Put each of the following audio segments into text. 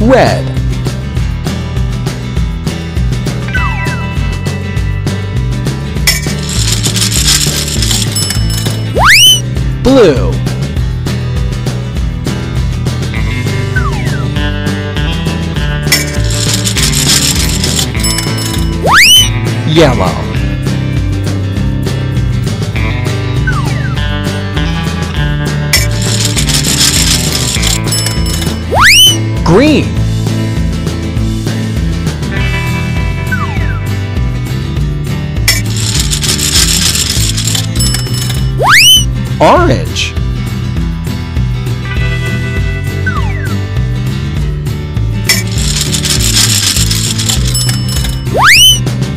Red. Blue. Yellow. Green. Orange.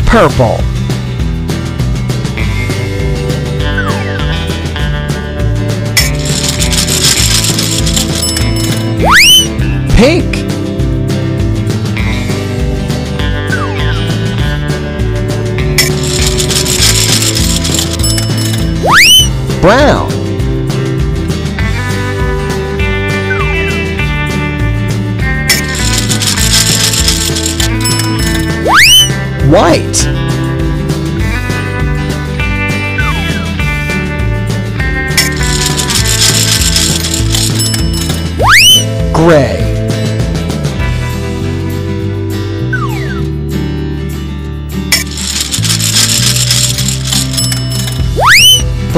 Purple. Pink. Brown. White.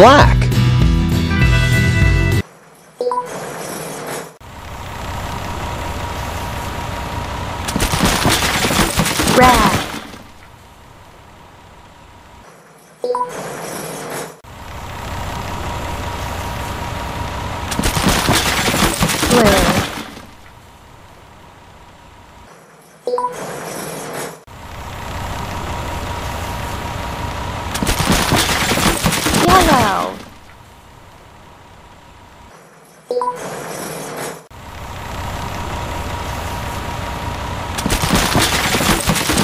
Black. red, blue, yellow,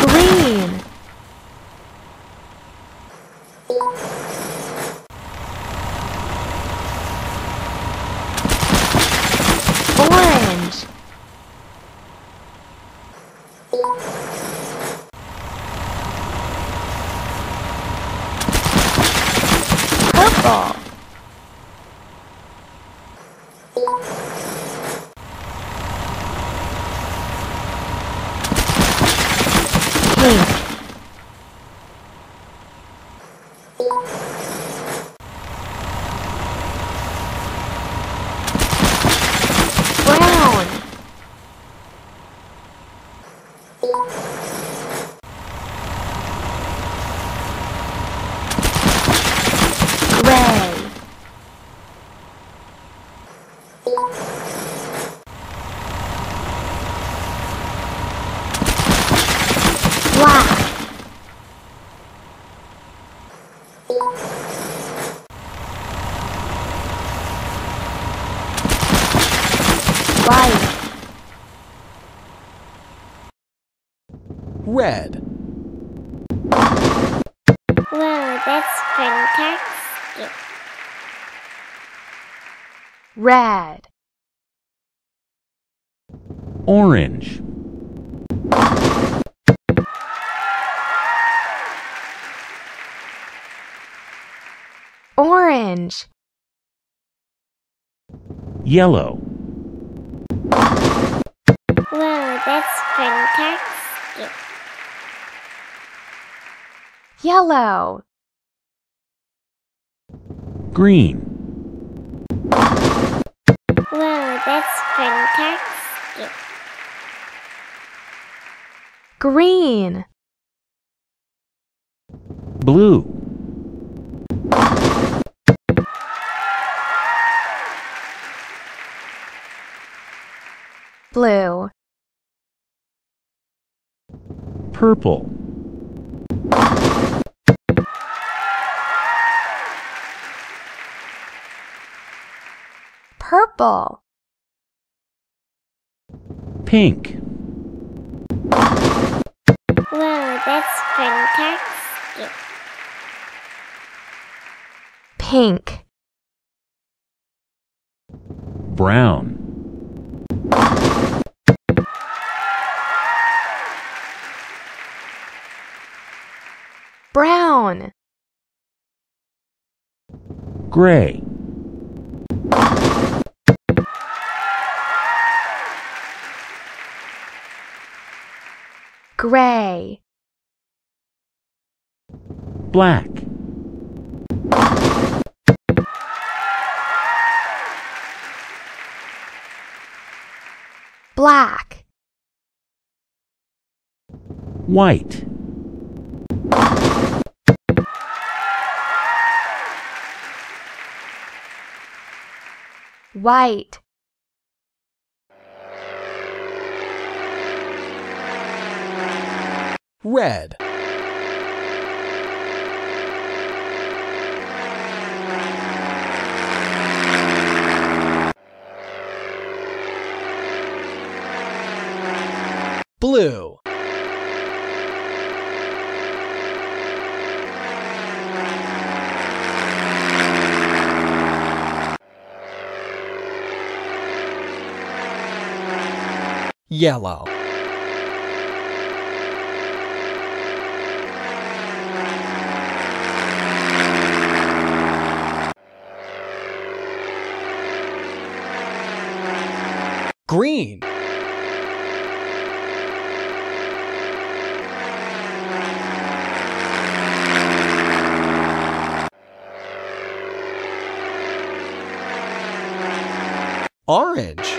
green, orange, purple, pink, brown, gray, black, white, Red. Wow, that's fantastic. red, Orange. orange, Yellow. Wow, that's fantastic. Yellow, Green. Wow, that's fantastic. green, Blue. blue, Purple. purple. Pink. Wow that's fantastic. Pink. Brown. Brown. Gray. Gray. Black. Black. White. White. Red. Blue. Yellow. Green. Orange.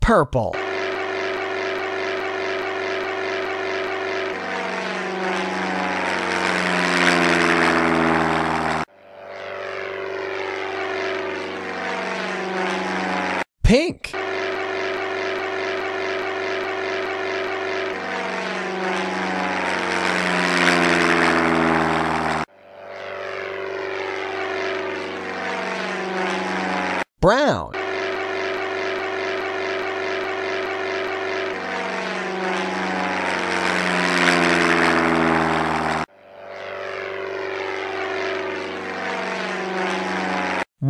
Purple. Pink. Brown.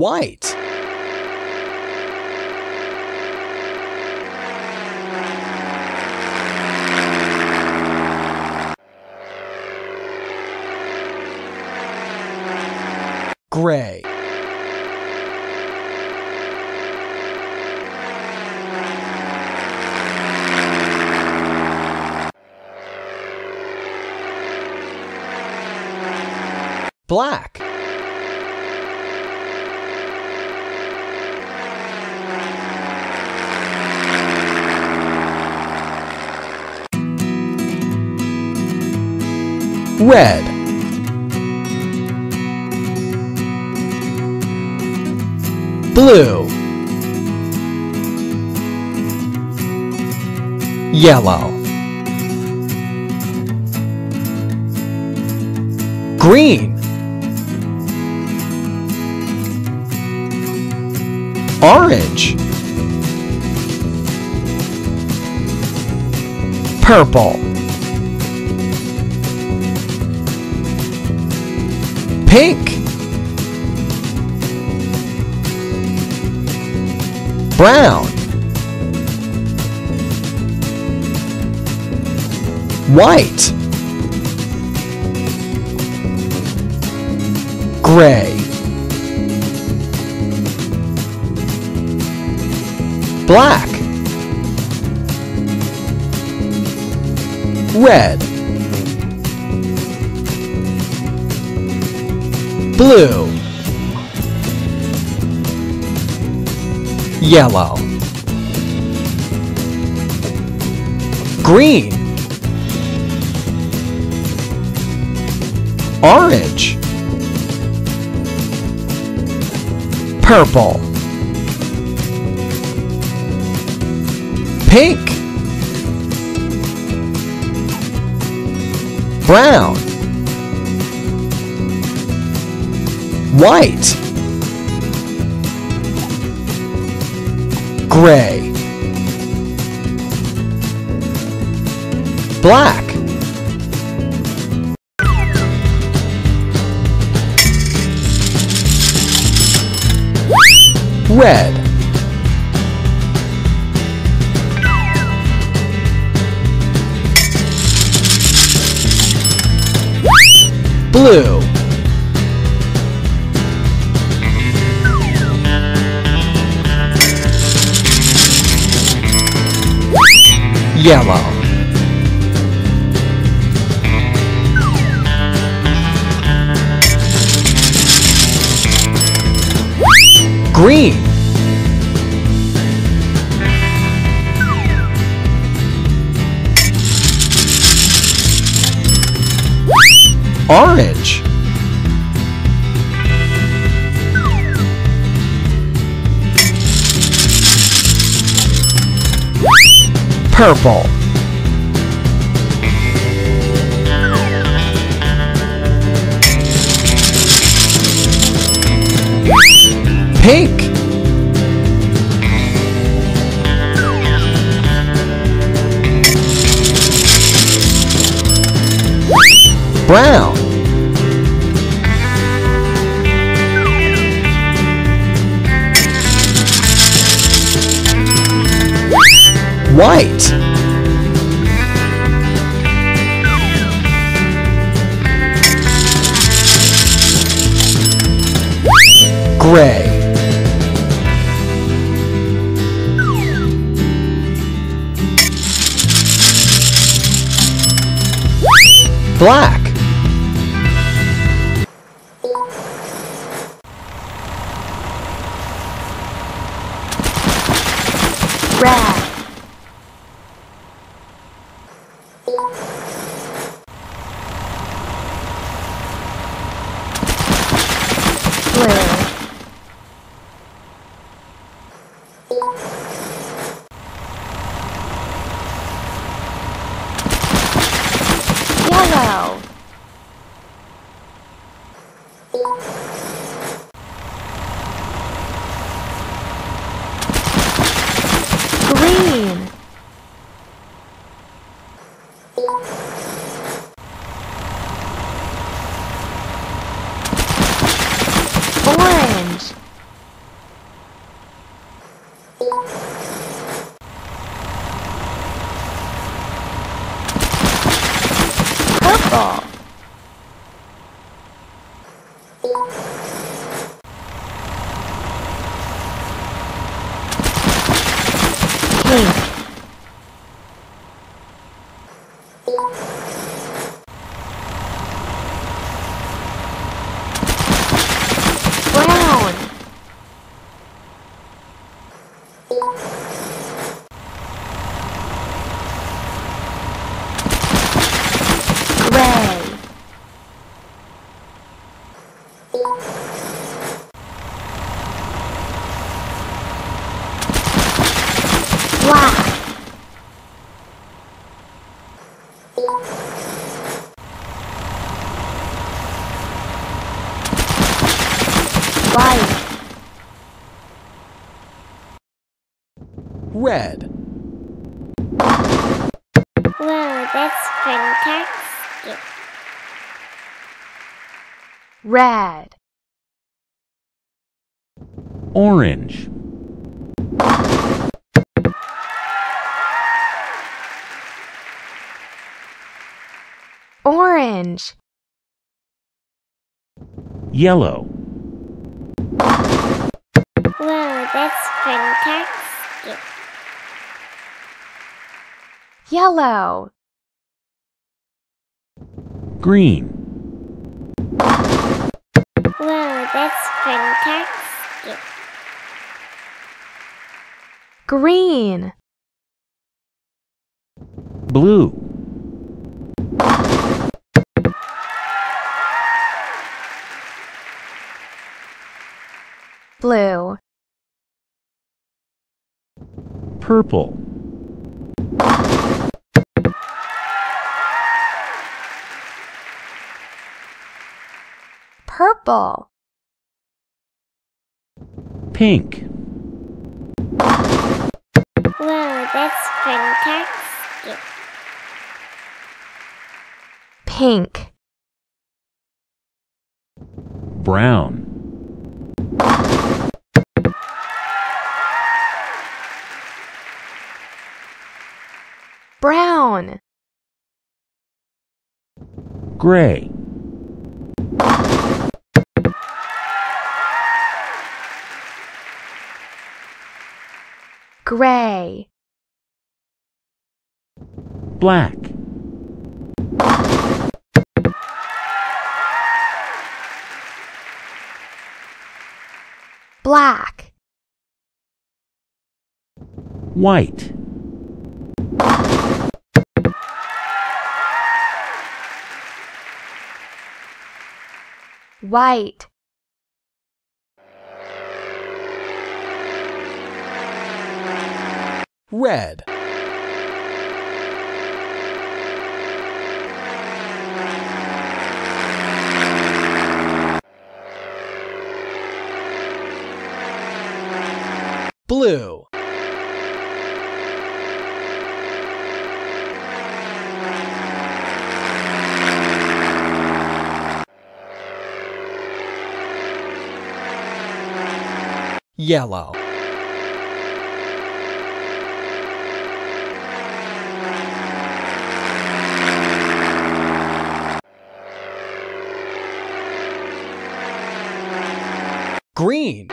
White. Gray. Black. Red. Blue. Yellow. Green. Orange. Purple. Pink. Brown. White. Gray. Black. Red. Blue. Yellow. Green. Orange. Purple. Pink. Brown. White. Gray. Black. Red. Blue. Yellow. Green. Orange. Purple. Pink. Brown. White. Gray. Black. Yellow, green, orange, purple, pink, brown, gray, black, white, Red. Wow, that's fantastic. red, Orange. orange, Yellow. Wow, that's fantastic. Yellow, Green. Wow, that's fantastic. green, Blue. blue, Purple. Purple, Pink. Wow, that's fantastic. pink, Brown. brown, Gray. Gray. Black. Black. White. White. Red. Blue. Yellow. Green.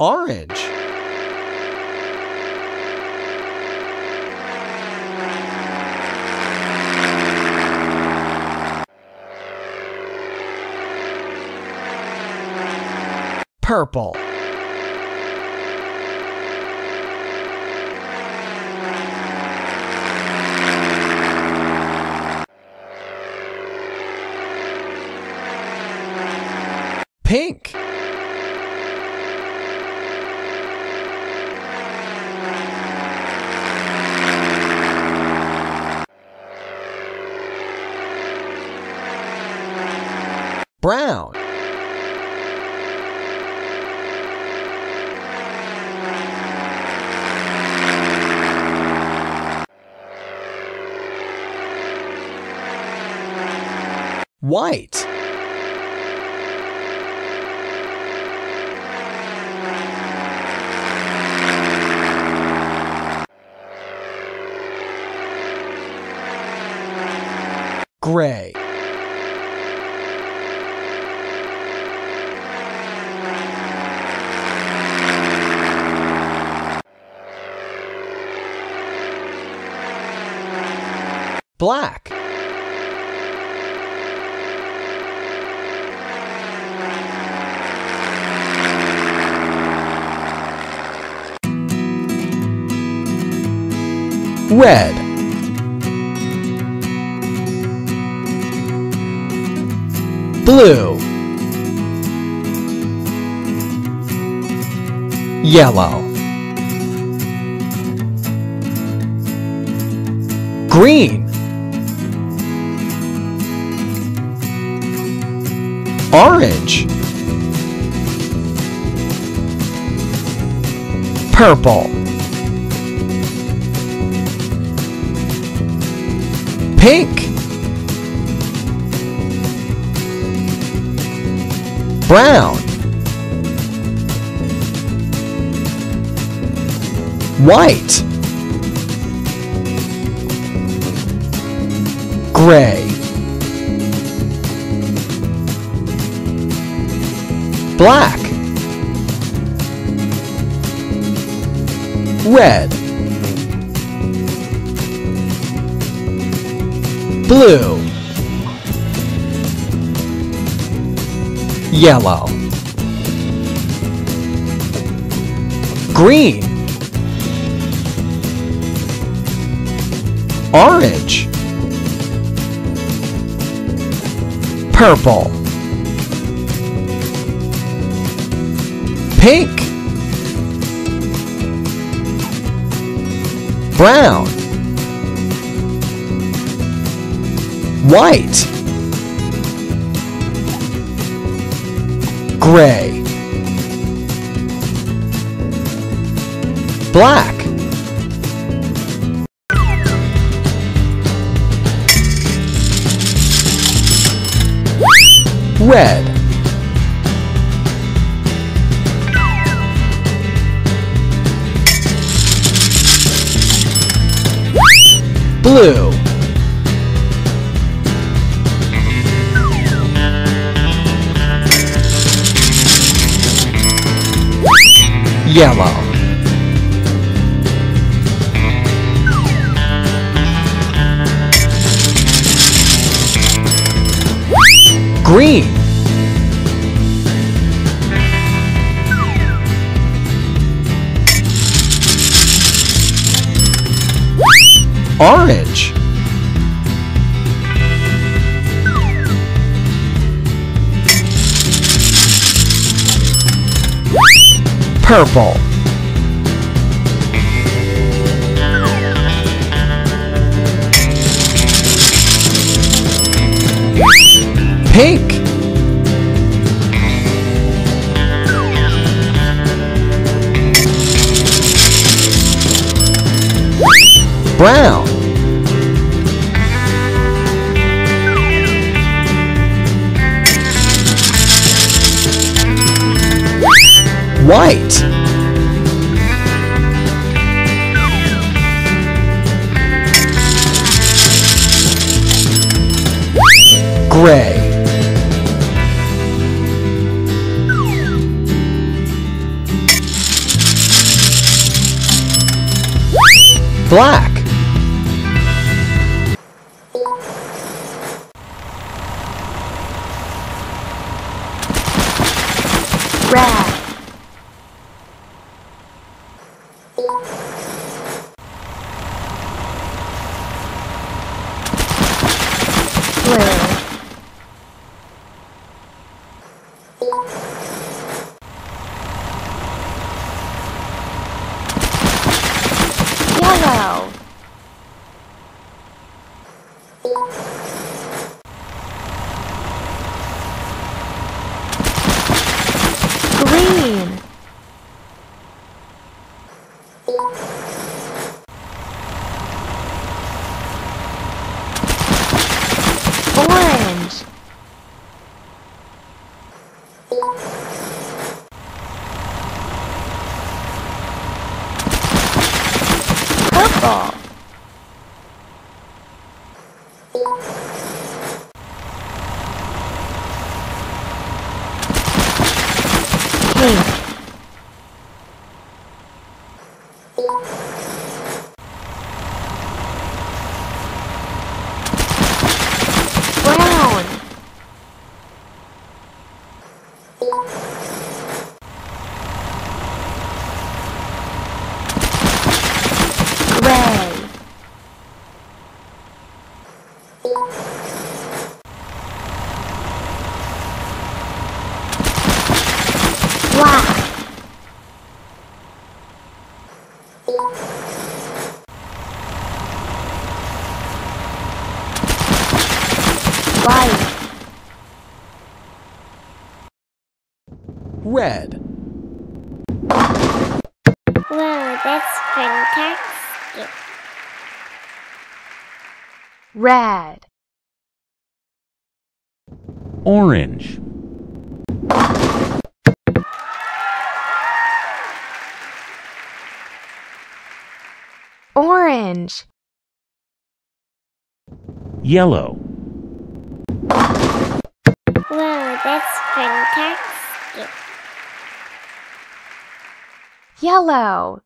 Orange. Purple. Pink. Brown. White. Gray. Black. Red. Blue. Yellow. Green. Orange. Purple. Pink. Brown. White. Gray. Black. Red. Blue. Yellow. Green. Orange. Purple. Pink. Brown. White. Gray. Black. Red. Blue. Yellow. Green. Orange. Purple. Pink. Brown. White. Gray. Black. red, blue, yellow, green, orange, purple, pink, brown, gray, black, white, Red. Wow, that's fantastic. red, Orange. orange, Yellow. Wow, that's fantastic. yellow,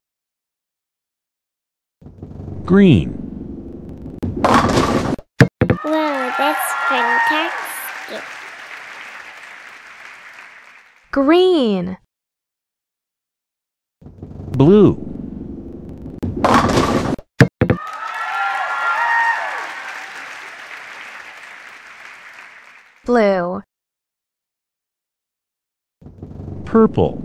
Green. Wow, that's fantastic. green, Blue. blue, Purple.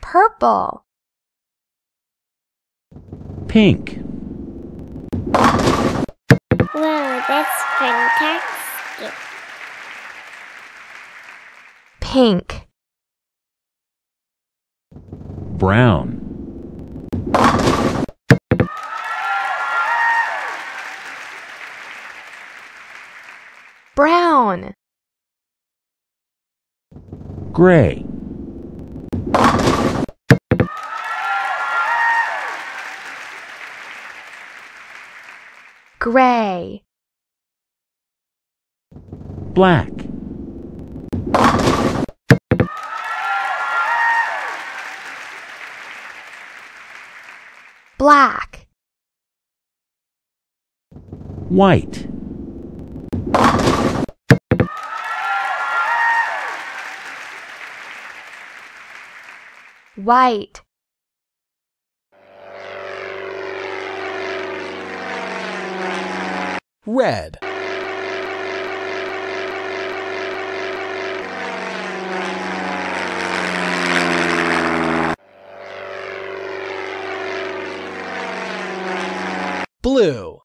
purple, Pink. Wow, that's fantastic. pink, Brown. Gray. Gray. Black. Black. White. White. Red. Blue.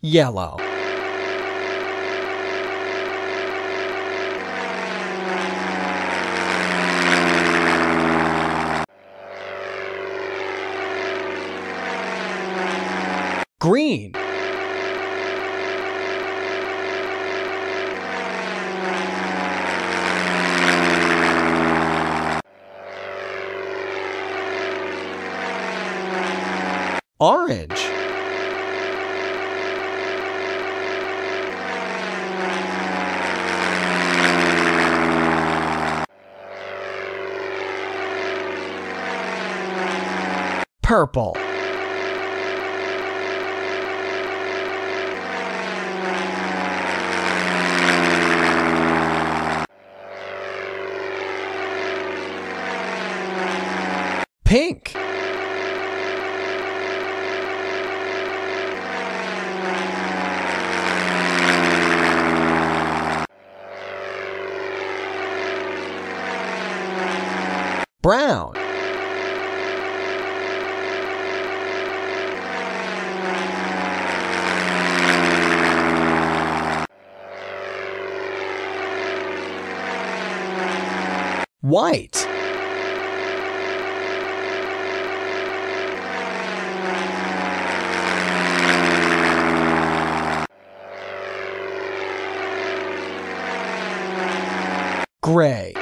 Yellow. Green. Orange. Purple. Pink. Brown. White. Gray.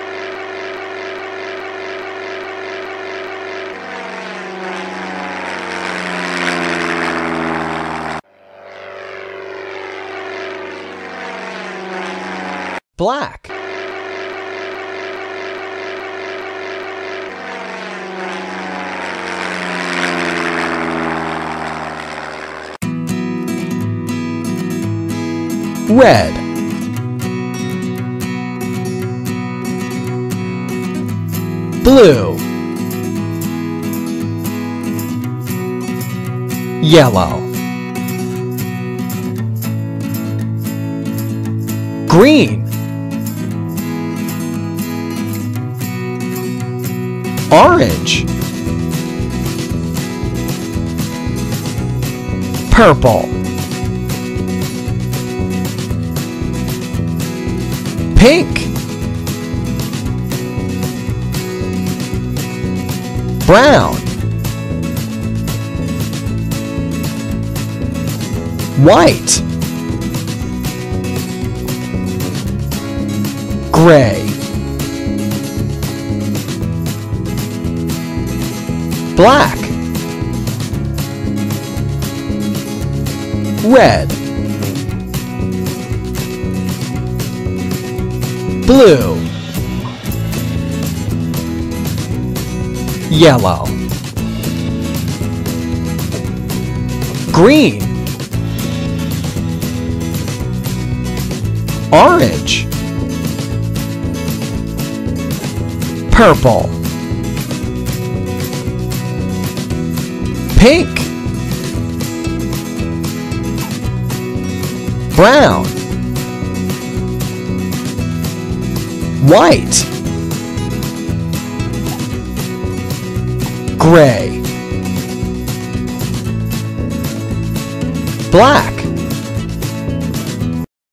Black. Red. Blue. Yellow. Green. Orange. Purple. Brown. White. Gray. Black. Red. Blue. Yellow. Green. Orange. Purple. Pink. Brown. White. Gray. Black.